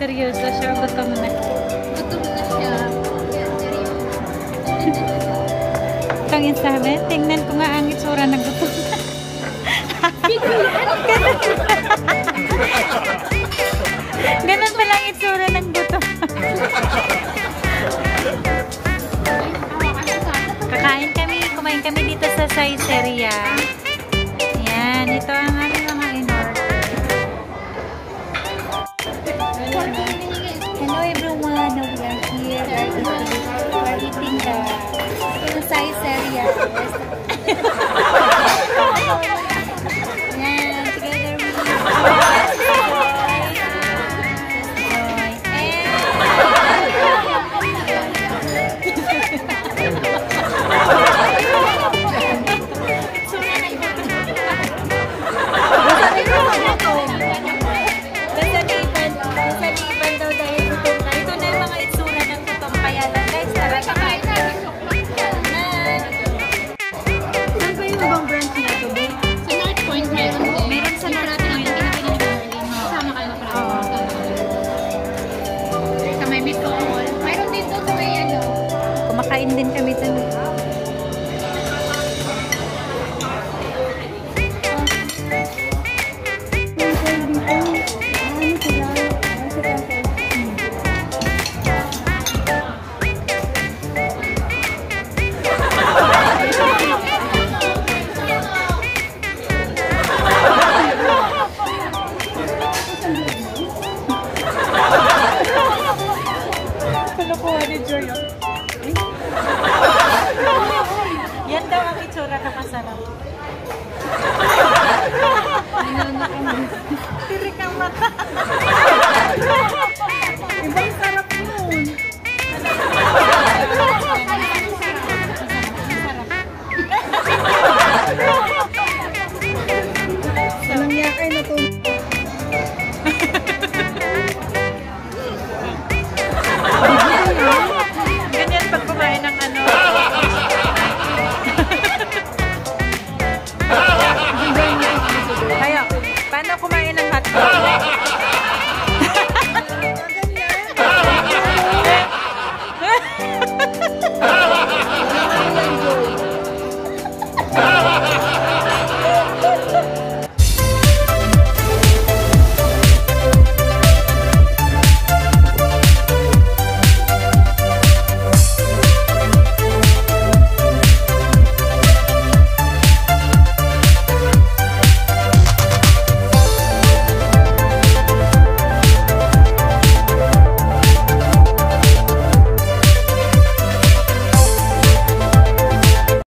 Seryoso siya, gutom na. Gutom na siya. Kaya seryoso. Tungin sa amin, tingnan ko nga ang itsura na gutom na. Ganun pala ang itsura ng gutom. Kakain kami, kumain kami dito sa Saiseria. Ayan, ito ang Kakain din kami dun. Kalokohan ni Joy. Oh. Ibang sarap yun. Anong niya kayo natulog? Ganyan ng ano. Kaya, paano kumain ng hotdog?